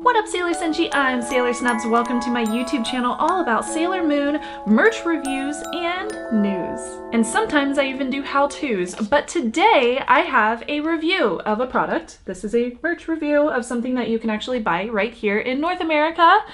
What up Sailor Senshi? I'm Sailor Snubs. Welcome to my YouTube channel all about Sailor Moon, merch reviews, and news. And sometimes I even do how-tos, but today I have a review of a product. This is a merch review of something that you can actually buy right here in North America.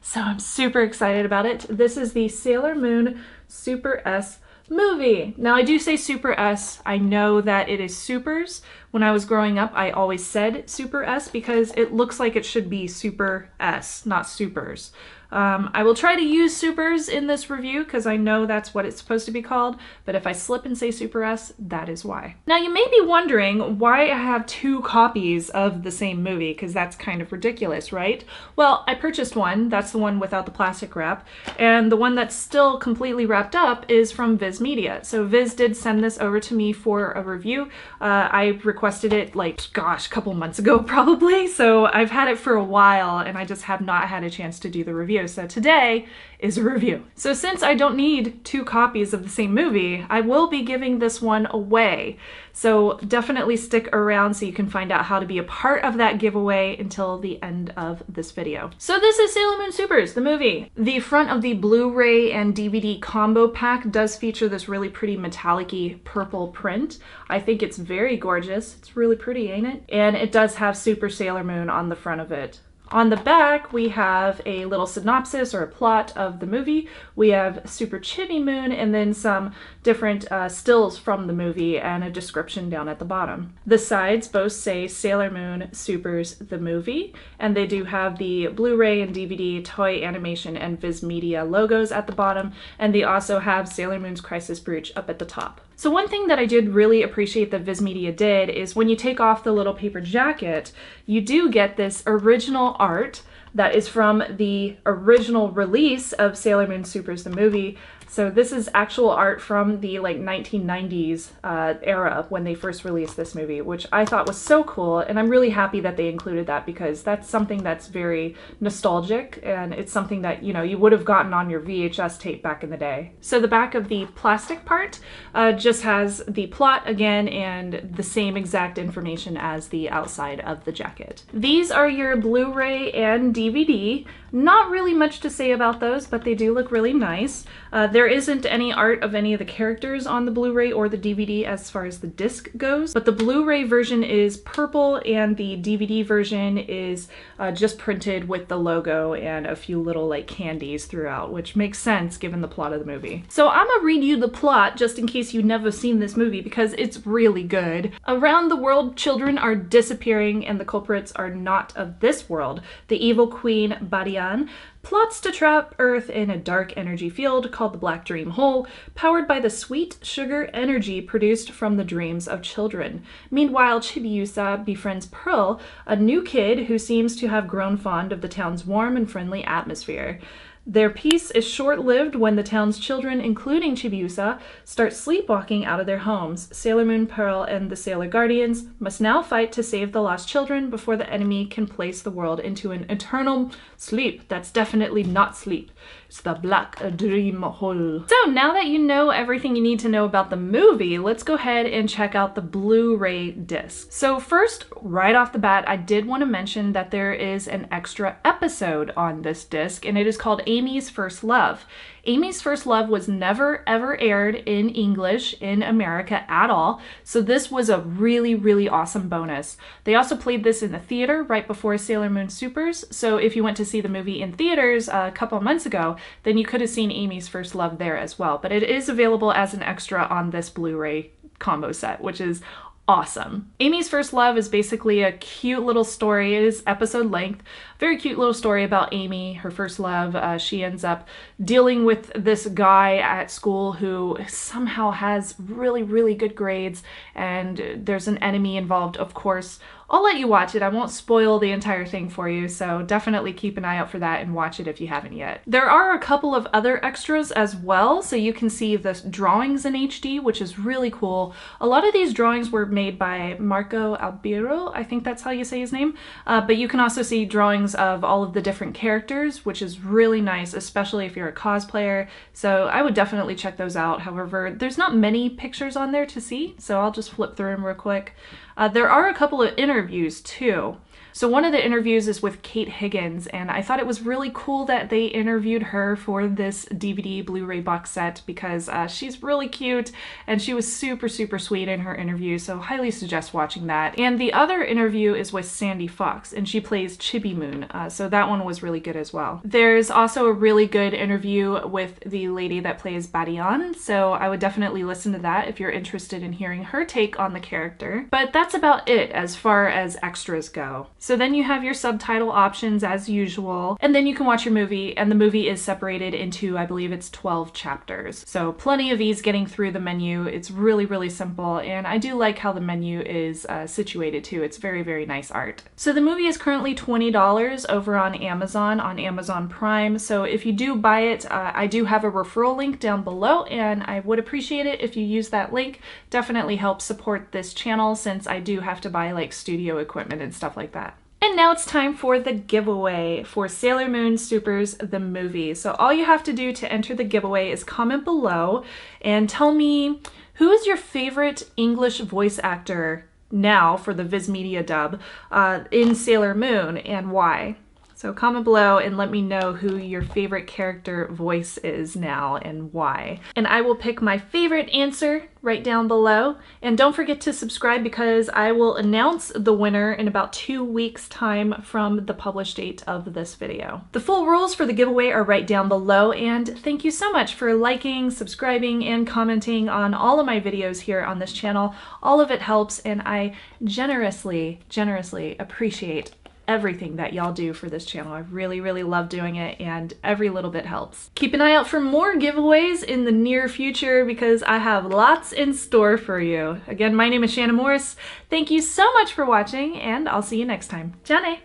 So I'm super excited about it. This is the Sailor Moon Super S movie. Now I do say Super S. I know that it is supers. When I was growing up, I always said Super S because it looks like it should be Super S, not supers. Um, I will try to use supers in this review because I know that's what it's supposed to be called, but if I slip and say Super S, that is why. Now you may be wondering why I have two copies of the same movie because that's kind of ridiculous, right? Well, I purchased one, that's the one without the plastic wrap, and the one that's still completely wrapped up is from Viz Media. So Viz did send this over to me for a review. Uh, I requested it like, gosh, a couple months ago probably, so I've had it for a while and I just have not had a chance to do the review. So today is a review. So since I don't need two copies of the same movie, I will be giving this one away. So definitely stick around so you can find out how to be a part of that giveaway until the end of this video. So this is Sailor Moon Supers, the movie. The front of the Blu-ray and DVD combo pack does feature this really pretty metallic purple print. I think it's very gorgeous. It's really pretty, ain't it? And it does have Super Sailor Moon on the front of it. On the back, we have a little synopsis or a plot of the movie. We have Super Chibi Moon and then some different uh, stills from the movie and a description down at the bottom. The sides both say Sailor Moon Supers the movie, and they do have the Blu-ray and DVD, Toei Animation, and Viz Media logos at the bottom, and they also have Sailor Moon's Crisis Brooch up at the top. So one thing that I did really appreciate that Viz Media did is when you take off the little paper jacket, you do get this original art that is from the original release of Sailor Moon Supers the movie so this is actual art from the like 1990s uh, era when they first released this movie, which I thought was so cool. And I'm really happy that they included that because that's something that's very nostalgic and it's something that, you know, you would have gotten on your VHS tape back in the day. So the back of the plastic part uh, just has the plot again and the same exact information as the outside of the jacket. These are your Blu-ray and DVD. Not really much to say about those, but they do look really nice. Uh, there isn't any art of any of the characters on the Blu-ray or the DVD as far as the disc goes, but the Blu-ray version is purple and the DVD version is uh, just printed with the logo and a few little like candies throughout, which makes sense given the plot of the movie. So I'm gonna read you the plot just in case you've never seen this movie because it's really good. Around the world, children are disappearing and the culprits are not of this world. The evil queen Badiane plots to trap Earth in a dark energy field called the Black Dream Hole, powered by the sweet sugar energy produced from the dreams of children. Meanwhile, Chibiusa befriends Pearl, a new kid who seems to have grown fond of the town's warm and friendly atmosphere. Their peace is short-lived when the town's children, including Chibiusa, start sleepwalking out of their homes. Sailor Moon, Pearl, and the Sailor Guardians must now fight to save the lost children before the enemy can place the world into an eternal sleep that's definitely not sleep. It's the Black Dream Hole. So now that you know everything you need to know about the movie, let's go ahead and check out the Blu-ray disc. So first, right off the bat, I did want to mention that there is an extra episode on this disc, and it is called Amy's First Love. Amy's First Love was never ever aired in English in America at all, so this was a really, really awesome bonus. They also played this in the theater right before Sailor Moon Supers, so if you went to see the movie in theaters a couple months ago, then you could have seen Amy's First Love there as well. But it is available as an extra on this Blu-ray combo set, which is awesome. Amy's First Love is basically a cute little story. It is episode length. Very cute little story about Amy, her first love. Uh, she ends up dealing with this guy at school who somehow has really, really good grades, and there's an enemy involved, of course. I'll let you watch it. I won't spoil the entire thing for you, so definitely keep an eye out for that and watch it if you haven't yet. There are a couple of other extras as well, so you can see the drawings in HD, which is really cool. A lot of these drawings were made by Marco Albiero, I think that's how you say his name, uh, but you can also see drawings of all of the different characters, which is really nice, especially if you're a cosplayer, so I would definitely check those out. However, there's not many pictures on there to see, so I'll just flip through them real quick. Uh, there are a couple of interviews too. So one of the interviews is with Kate Higgins, and I thought it was really cool that they interviewed her for this DVD Blu-ray box set because uh, she's really cute and she was super, super sweet in her interview, so highly suggest watching that. And the other interview is with Sandy Fox, and she plays Chibi Moon, uh, so that one was really good as well. There's also a really good interview with the lady that plays Badiane, so I would definitely listen to that if you're interested in hearing her take on the character. But that's about it as far as extras go. So then you have your subtitle options as usual, and then you can watch your movie, and the movie is separated into, I believe it's 12 chapters. So plenty of ease getting through the menu. It's really, really simple, and I do like how the menu is uh, situated too. It's very, very nice art. So the movie is currently $20 over on Amazon, on Amazon Prime. So if you do buy it, uh, I do have a referral link down below, and I would appreciate it if you use that link. Definitely helps support this channel since I do have to buy like studio equipment and stuff like that. And now it's time for the giveaway for Sailor Moon Supers the movie. So all you have to do to enter the giveaway is comment below and tell me who is your favorite English voice actor now for the Viz Media dub uh, in Sailor Moon and why. So comment below and let me know who your favorite character voice is now and why. And I will pick my favorite answer right down below. And don't forget to subscribe because I will announce the winner in about two weeks time from the published date of this video. The full rules for the giveaway are right down below and thank you so much for liking, subscribing, and commenting on all of my videos here on this channel. All of it helps and I generously, generously appreciate everything that y'all do for this channel. I really, really love doing it and every little bit helps. Keep an eye out for more giveaways in the near future because I have lots in store for you. Again, my name is Shannon Morse. Thank you so much for watching and I'll see you next time. Ja ne!